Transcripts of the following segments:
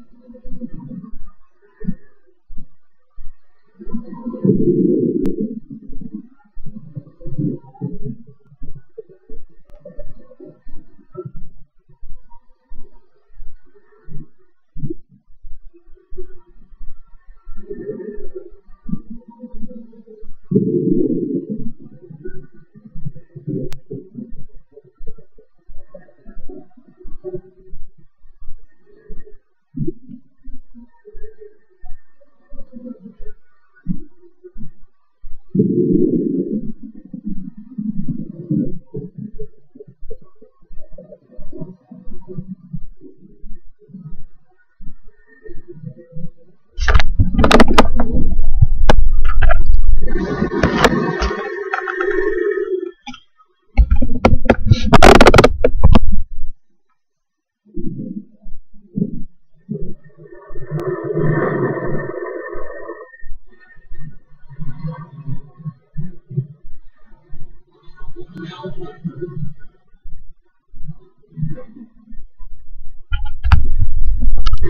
Thank you.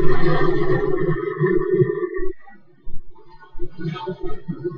Thank you.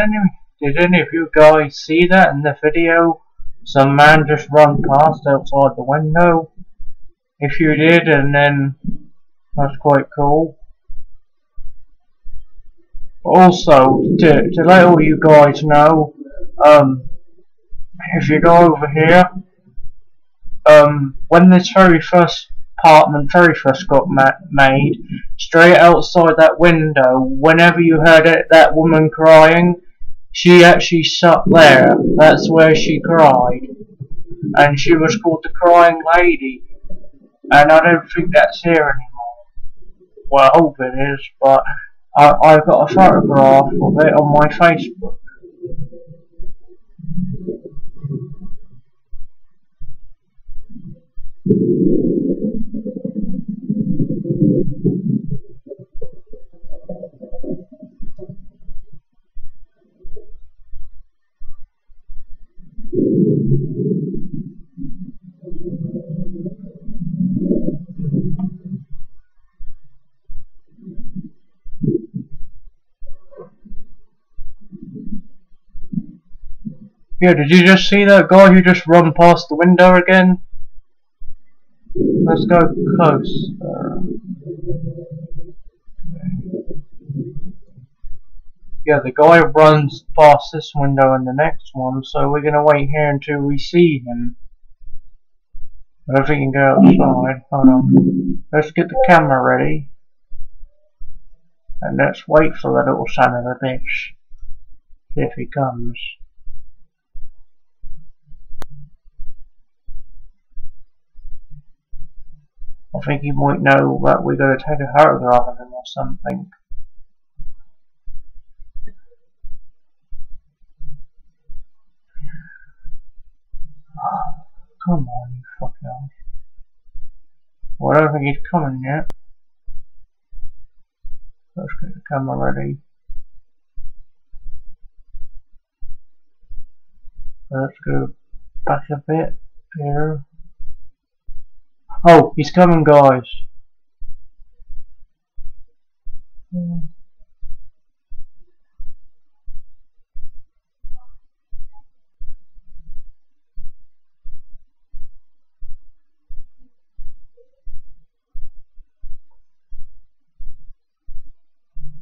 any did any of you guys see that in the video? Some man just run past outside the window. If you did, and then that's quite cool. Also, to, to let all you guys know, um, if you go over here, um, when this very first apartment very first got ma made, straight outside that window, whenever you heard it, that woman crying, she actually sat there. That's where she cried. And she was called the Crying Lady. And I don't think that's here anymore. Well, I hope it is, but I, I've got a photograph of it on my Facebook. Yeah, did you just see that guy who just run past the window again? Let's go close. Yeah, the guy runs past this window and the next one, so we're gonna wait here until we see him. But if we can go outside. Hold on. Let's get the camera ready. And let's wait for that little son of a bitch. See if he comes. I think he might know that we're going to take a photograph of him or something. Come on, you fucking ass. Well, I don't think he's coming yet. Let's get the camera ready. Let's go back a bit here. Oh, he's coming, guys. Well,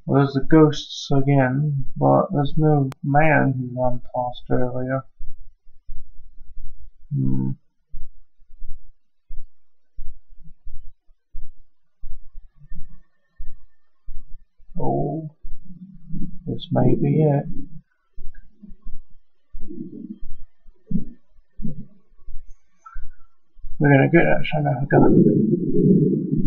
there's the ghosts again, but there's no man who ran past earlier. Hmm. This may be it. We're gonna get that a gun.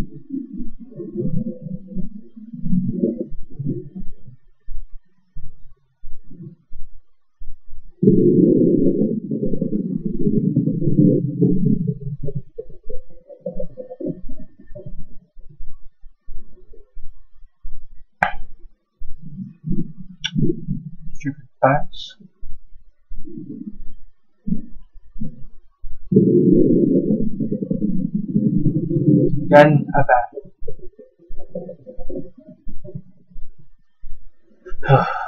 Bats. Then a bat.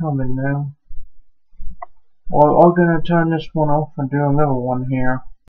coming now. Well, I'm gonna turn this one off and do another one here.